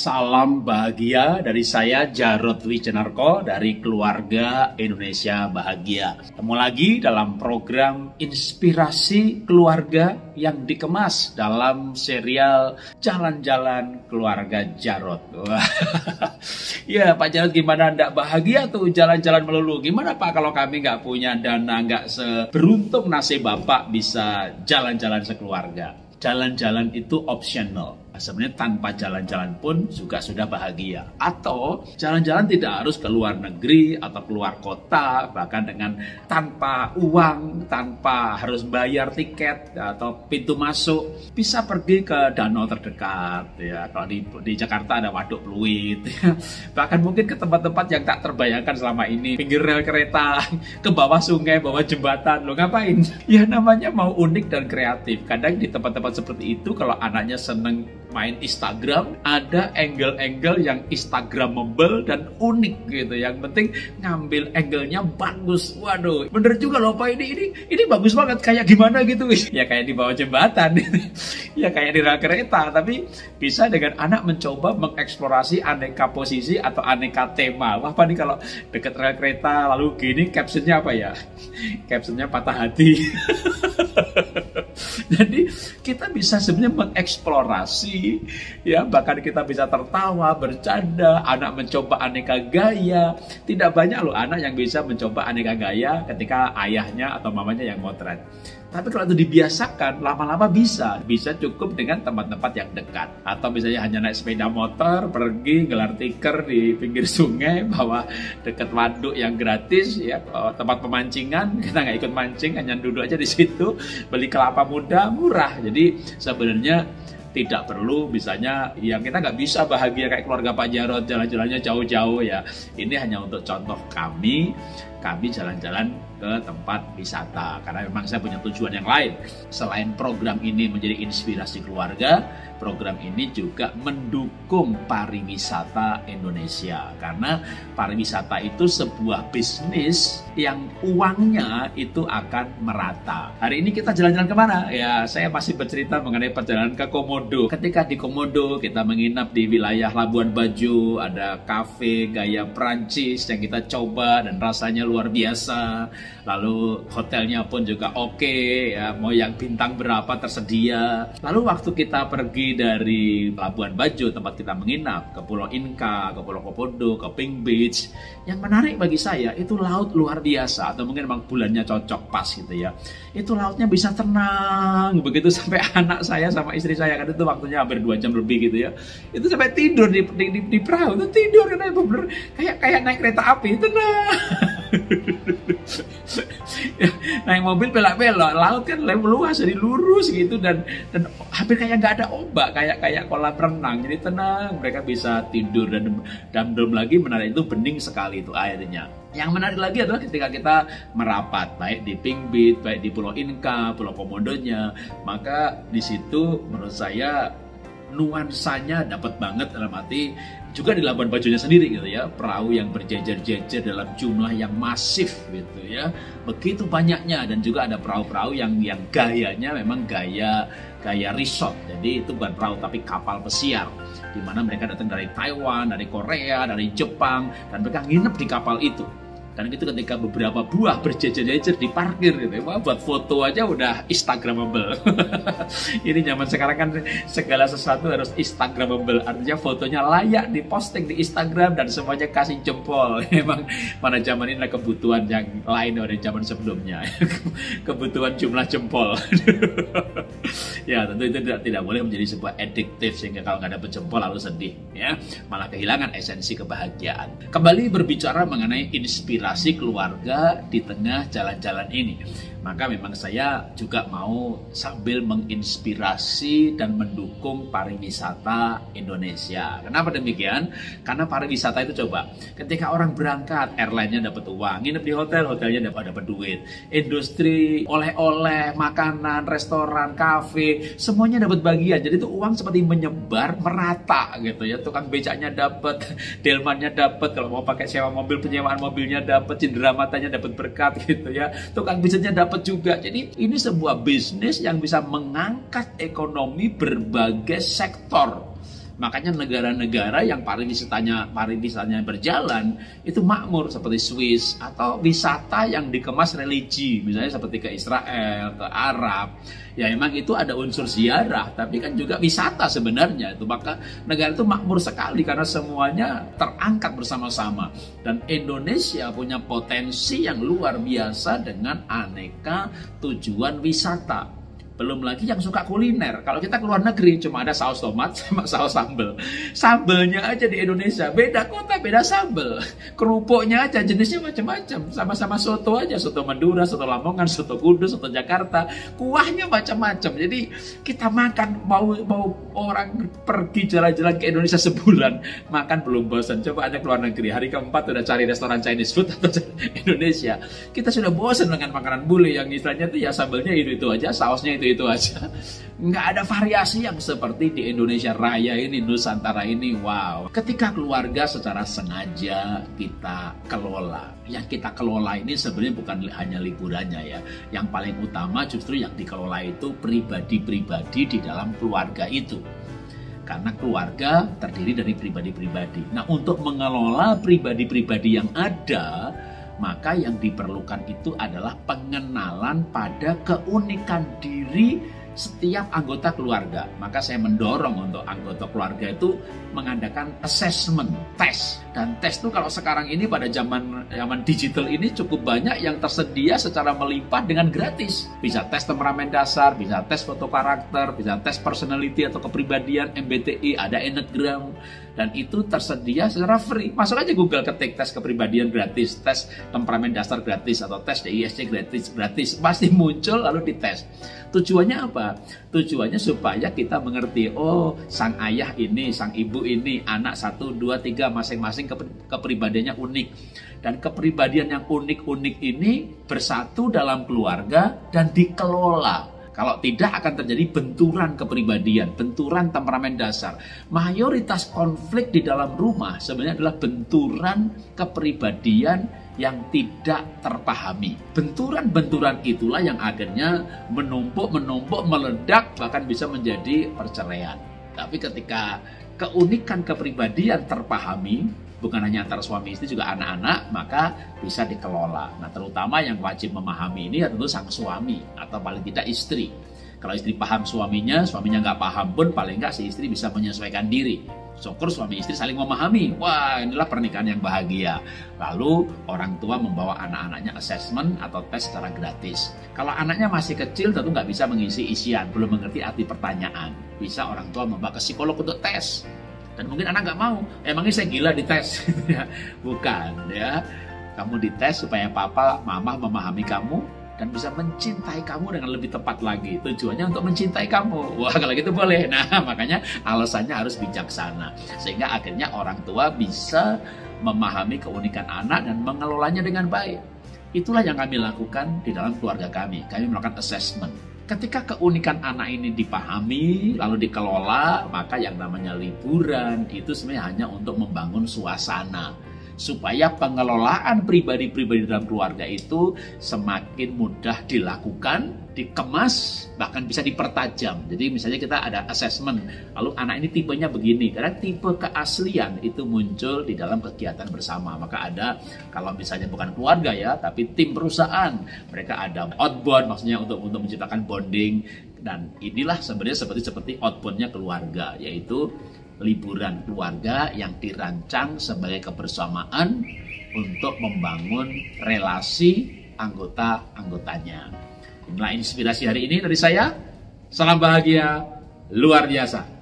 Salam bahagia dari saya Jarod Wicenarko dari keluarga Indonesia Bahagia. Ketemu lagi dalam program Inspirasi Keluarga yang dikemas dalam serial Jalan-Jalan Keluarga Jarod. ya Pak Jarod gimana ndak bahagia tuh jalan-jalan melulu? Gimana Pak kalau kami nggak punya dana, nggak seberuntung nasib Bapak bisa jalan-jalan sekeluarga? Jalan-jalan itu optional sebenarnya tanpa jalan-jalan pun juga sudah bahagia. Atau jalan-jalan tidak harus ke luar negeri atau keluar kota, bahkan dengan tanpa uang, tanpa harus bayar tiket atau pintu masuk, bisa pergi ke danau terdekat. Ya, kalau di, di Jakarta ada Waduk Pluit, ya. bahkan mungkin ke tempat-tempat yang tak terbayangkan selama ini, pinggir rel kereta, ke bawah sungai, bawah jembatan, lo ngapain? Ya namanya mau unik dan kreatif. Kadang di tempat-tempat seperti itu, kalau anaknya seneng main Instagram ada angle-angle yang Instagramable dan unik gitu. Yang penting ngambil angle-nya bagus. Waduh bener juga loh pak. Ini ini ini bagus banget. Kayak gimana gitu. Ya kayak di bawah jembatan. Ya kayak di rel kereta. Tapi bisa dengan anak mencoba mengeksplorasi aneka posisi atau aneka tema. Wah pak nih kalau deket rel kereta lalu gini captionnya apa ya? Captionnya patah hati Jadi kita bisa sebenarnya mengeksplorasi ya bahkan kita bisa tertawa, bercanda, anak mencoba aneka gaya. Tidak banyak loh anak yang bisa mencoba aneka gaya ketika ayahnya atau mamanya yang motret. Tapi kalau itu dibiasakan, lama-lama bisa. Bisa cukup dengan tempat-tempat yang dekat. Atau misalnya hanya naik sepeda motor, pergi gelar tikar di pinggir sungai, bawa dekat waduk yang gratis, ya tempat pemancingan, kita nggak ikut mancing, hanya duduk aja di situ, beli kelapa muda, murah. Jadi sebenarnya tidak perlu misalnya yang kita nggak bisa bahagia kayak keluarga Pak Jarod jalan-jalannya jauh-jauh ya ini hanya untuk contoh kami kami jalan-jalan ke tempat wisata karena memang saya punya tujuan yang lain. Selain program ini menjadi inspirasi keluarga program ini juga mendukung pariwisata Indonesia karena pariwisata itu sebuah bisnis yang uangnya itu akan merata. Hari ini kita jalan-jalan ke mana? Ya saya masih bercerita mengenai perjalanan ke Komodo. Ketika di Komodo kita menginap di wilayah Labuan Bajo ada kafe gaya Prancis yang kita coba dan rasanya luar biasa lalu hotelnya pun juga oke okay, ya. Mau yang bintang berapa tersedia. Lalu waktu kita pergi dari Labuan Bajo tempat kita menginap ke Pulau Inka ke Pulau Komodo ke Pink Beach yang menarik bagi saya itu laut luar biasa atau mungkin memang bulannya cocok pas gitu ya. Itu lautnya bisa tenang begitu sampai anak saya sama istri saya kan itu waktunya hampir dua jam lebih gitu ya. Itu sampai tidur di di, di, di perahu itu tidur kan bener kayak kayak naik kereta api tenang naik mobil belok-belok laut kan luas jadi lurus gitu dan dan hampir kayak nggak ada ombak kayak kayak kolam renang. Jadi tenang mereka bisa tidur dan dan belum lagi menarik itu bening sekali itu airnya. Yang menarik lagi adalah ketika kita merapat baik di Pink Beach, baik di Pulau Inka, Pulau Komodonya, maka di situ menurut saya nuansanya dapat banget dalam arti juga di Labuan Bajonya sendiri gitu ya. Perahu yang berjejer-jejer dalam jumlah yang masif gitu ya. Begitu banyaknya dan juga ada perahu-perahu yang yang gayanya memang gaya gaya resort. Jadi itu bukan perahu tapi kapal pesiar di mana mereka datang dari Taiwan dari Korea dari Jepang dan mereka nginep di kapal itu dan itu ketika beberapa buah berjejer-jejer di parkir gitu ya. Buat foto aja udah instagramable. Ini zaman sekarang kan segala sesuatu harus instagramable. Artinya fotonya layak diposting di Instagram dan semuanya kasih jempol. Emang mana zaman ini kebutuhan yang lain dari zaman sebelumnya. kebutuhan jumlah jempol. ya tentu itu tidak, tidak boleh menjadi sebuah ediktif sehingga kalau nggak ada jempol lalu sedih ya malah kehilangan esensi kebahagiaan. Kembali berbicara mengenai inspirasi inspirasi keluarga di tengah jalan-jalan ini. Maka memang saya juga mau sambil menginspirasi dan mendukung pariwisata Indonesia. Kenapa demikian? Karena pariwisata itu coba, ketika orang berangkat, airline-nya dapat uang, nginep di hotel, hotelnya dapat dapat duit. Industri oleh-oleh, makanan, restoran, kafe, semuanya dapat bagian. Jadi itu uang seperti menyebar merata gitu ya. Tukang becaknya dapat, delmannya dapat, kalau mau pakai sewa mobil, penyewaan mobilnya dapat, cindera matanya dapat berkat gitu ya. Tukang bisnisnya dapat dapat juga. Jadi ini sebuah bisnis yang bisa mengangkat ekonomi berbagai sektor. Makanya negara-negara yang pariwisatanya pariwisatanya berjalan itu makmur seperti Swiss atau wisata yang dikemas religi, misalnya seperti ke Israel, ke Arab. Ya memang itu ada unsur ziarah, tapi kan juga wisata sebenarnya itu. Maka negara itu makmur sekali karena semuanya terangkat bersama-sama. Dan Indonesia punya potensi yang luar biasa dengan aneka tujuan wisata belum lagi yang suka kuliner. Kalau kita keluar negeri cuma ada saus tomat sama saus sambal. Sambelnya aja di Indonesia beda kota beda sambel. Kerupuknya aja jenisnya macam-macam. Sama-sama soto aja, soto Madura, soto Lamongan, soto Kudus, soto Jakarta. Kuahnya macam-macam. Jadi kita makan mau mau orang pergi jalan-jalan ke Indonesia sebulan makan belum bosan. Coba ada keluar negeri hari keempat udah cari restoran Chinese food atau Indonesia. Kita sudah bosan dengan makanan bule yang istilahnya tuh ya sambelnya itu itu aja, sausnya itu itu aja. Nggak ada variasi yang seperti di Indonesia Raya ini, Nusantara ini. Wow. Ketika keluarga secara sengaja kita kelola. Yang kita kelola ini sebenarnya bukan hanya liburannya ya. Yang paling utama justru yang dikelola itu pribadi-pribadi di dalam keluarga itu karena keluarga terdiri dari pribadi-pribadi. Nah, untuk mengelola pribadi-pribadi yang ada, maka yang diperlukan itu adalah pengenalan pada keunikan diri setiap anggota keluarga. Maka saya mendorong untuk anggota keluarga itu mengadakan assessment, tes. Dan tes itu kalau sekarang ini pada zaman zaman digital ini cukup banyak yang tersedia secara melimpah dengan gratis. Bisa tes temperamen dasar, bisa tes foto karakter, bisa tes personality atau kepribadian, MBTI, ada Enneagram, dan itu tersedia secara free. Masuk aja Google ketik tes kepribadian gratis, tes temperamen dasar gratis atau tes DISC gratis gratis pasti muncul lalu dites. Tujuannya apa? Tujuannya supaya kita mengerti, oh sang ayah ini, sang ibu ini, anak satu, dua, tiga, masing-masing kepribadiannya unik. Dan kepribadian yang unik-unik ini bersatu dalam keluarga dan dikelola. Kalau tidak akan terjadi benturan kepribadian, benturan temperamen dasar. Mayoritas konflik di dalam rumah sebenarnya adalah benturan kepribadian yang tidak terpahami. Benturan-benturan itulah yang akhirnya menumpuk, menumpuk, meledak, bahkan bisa menjadi perceraian. Tapi ketika keunikan kepribadian terpahami, bukan hanya antara suami istri juga anak-anak, maka bisa dikelola. Nah, terutama yang wajib memahami ini tentu sang suami atau paling tidak istri. Kalau istri paham suaminya, suaminya nggak paham pun paling nggak si istri bisa menyesuaikan diri. Syukur suami istri saling memahami. Wah, inilah pernikahan yang bahagia. Lalu orang tua membawa anak-anaknya assessment atau tes secara gratis. Kalau anaknya masih kecil tentu nggak bisa mengisi isian, belum mengerti arti pertanyaan. Bisa orang tua membawa ke psikolog untuk tes. Dan mungkin anak nggak mau. Emangnya saya gila dites? Bukan ya. Kamu dites supaya papa, mama memahami kamu, dan bisa mencintai kamu dengan lebih tepat lagi. Tujuannya untuk mencintai kamu. Wah, kalau gitu boleh. Nah, makanya alasannya harus bijaksana. Sehingga akhirnya orang tua bisa memahami keunikan anak dan mengelolanya dengan baik. Itulah yang kami lakukan di dalam keluarga kami. Kami melakukan assessment. Ketika keunikan anak ini dipahami, lalu dikelola, maka yang namanya liburan itu sebenarnya hanya untuk membangun suasana supaya pengelolaan pribadi-pribadi dalam keluarga itu semakin mudah dilakukan, dikemas, bahkan bisa dipertajam. Jadi misalnya kita ada assessment, lalu anak ini tipenya begini, karena tipe keaslian itu muncul di dalam kegiatan bersama. Maka ada kalau misalnya bukan keluarga ya, tapi tim perusahaan, mereka ada outbound maksudnya untuk untuk menciptakan bonding dan inilah sebenarnya seperti seperti outboundnya keluarga yaitu liburan keluarga yang dirancang sebagai kebersamaan untuk membangun relasi anggota-anggotanya. Inilah inspirasi hari ini dari saya. Salam bahagia luar biasa.